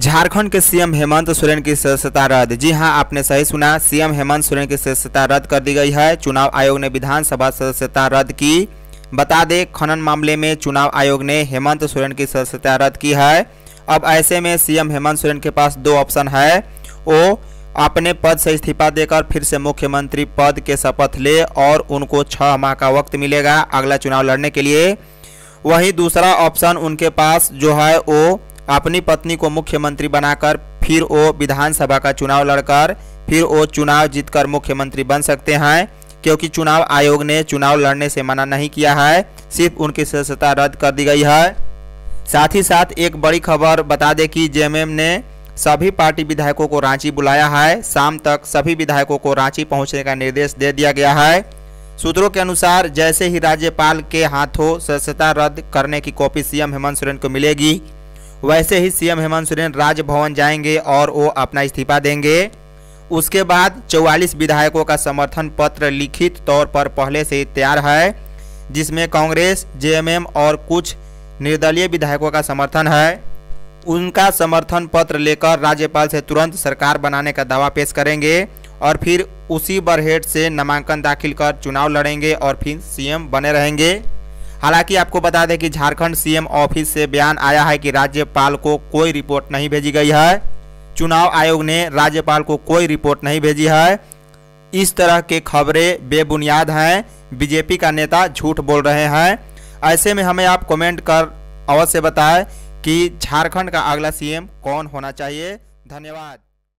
झारखंड के सीएम हेमंत सोरेन की सदस्यता रद्द। जी हाँ, आपने सही सुना। सीएम हेमंत सोरेन की सदस्यता रद्द कर दी गई है। चुनाव आयोग ने विधानसभा सदस्यता रद्द की। बता दें, खनन मामले में चुनाव आयोग ने हेमंत सोरेन की सदस्यता रद्द की है। अब ऐसे में सीएम हेमंत सोरेन के पास दो ऑप्शन है। वो अपने पद से इस्तीफा देकर फिर से मुख्यमंत्री पद के शपथ ले और उनको छह माह का वक्त मिलेगा अगला चुनाव लड़ने के लिए। वहीं दूसरा ऑप्शन उनके पास जो है वो अपनी पत्नी को मुख्यमंत्री बनाकर फिर वो विधानसभा का चुनाव लड़कर, फिर वो चुनाव जीतकर मुख्यमंत्री बन सकते हैं, क्योंकि चुनाव आयोग ने चुनाव लड़ने से मना नहीं किया है, सिर्फ़ उनकी सदस्यता रद्द कर दी गई है। साथ ही साथ एक बड़ी खबर बता दें कि जेएमएम ने सभी पार्टी विधायकों को रांची बुलाया है। शाम तक सभी विधायकों को रांची पहुँचने का निर्देश दे दिया गया है। सूत्रों के अनुसार, जैसे ही राज्यपाल के हाथों सदस्यता रद्द करने की कॉपी, सीएम हेमंत सोरेन को मिलेगी वैसे ही सीएम हेमंत सोरेन राजभवन जाएँगे और वो अपना इस्तीफा देंगे। उसके बाद 44 विधायकों का समर्थन पत्र लिखित तौर पर पहले से तैयार है, जिसमें कांग्रेस, जेएमएम और कुछ निर्दलीय विधायकों का समर्थन है। उनका समर्थन पत्र लेकर राज्यपाल से तुरंत सरकार बनाने का दावा पेश करेंगे और फिर उसी बरहेट से नामांकन दाखिल कर चुनाव लड़ेंगे और फिर सीएम बने रहेंगे। हालाँकि आपको बता दें कि झारखंड सीएम ऑफ़िस से बयान आया है कि राज्यपाल को कोई रिपोर्ट नहीं भेजी गई है। चुनाव आयोग ने राज्यपाल को कोई रिपोर्ट नहीं भेजी है। इस तरह के खबरें बेबुनियाद हैं। बीजेपी का नेता झूठ बोल रहे हैं। ऐसे में हमें आप कमेंट कर अवश्य बताएँ कि झारखंड का अगला सीएम कौन होना चाहिए। धन्यवाद।